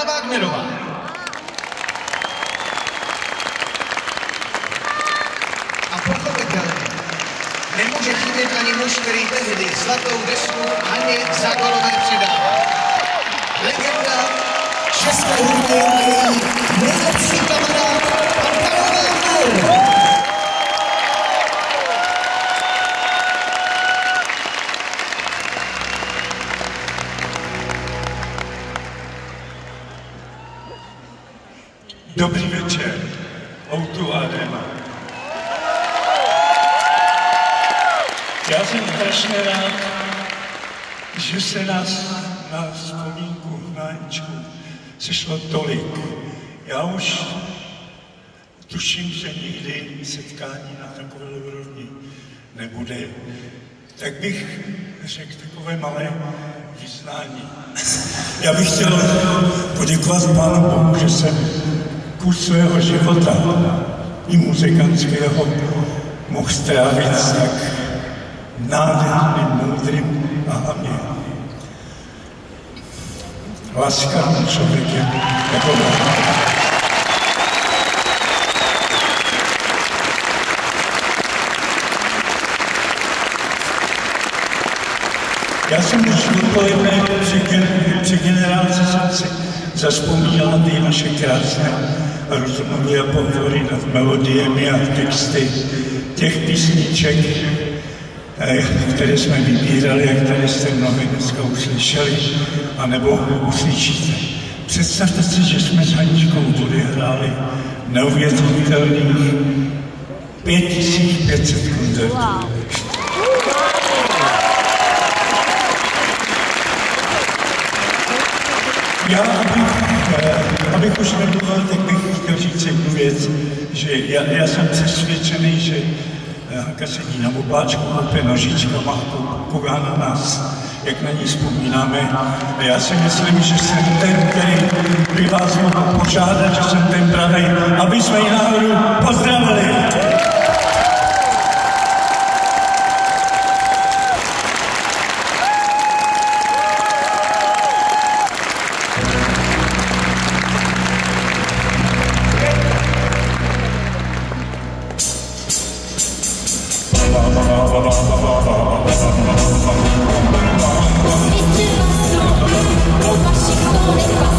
Anna Wagnerová. A pochopitelně nemůže chybět ani muž, který tehdy zlatou desku Haně Zákolové přidával. Legenda české hudby nejlepší kamarád Dobrý večer, Outu Arena. Já jsem strašně rád, že se nás na vzpomínku na Aničku sešlo tolik. Já už tuším, že nikdy setkání na takové úrovni nebude. Tak bych řekl takové malé vyznání. Já bych chtěl poděkovat Pánu Bohu, že jsem kus svého života i muzikantského mohl strávit s tak nádherným, moudrým a hlavně laskavým člověkem jako. Já jsem už dopoledne při, při generálce si zaspomínal ty naše krásné rozmluvy a pohovory nad melodiemi a texty těch písniček, eh, které jsme vybírali a které jste mnohé dneska uslyšeli, anebo uslyšíte. Představte si, že jsme s Haničkou odehráli neuvěřitelných 5500 koncertů. Wow. Já, abych, eh, abych už nemluvil, tak říct jednu věc, že já, já jsem přesvědčený, že eh, Hanka sedí na obláčku, kope nožičkama a kouká na nás, jak na ní vzpomínáme. A já si myslím, že jsem ten, který by vás mohl požádat, že jsem ten pravý, aby jsme ji nahoru Oh,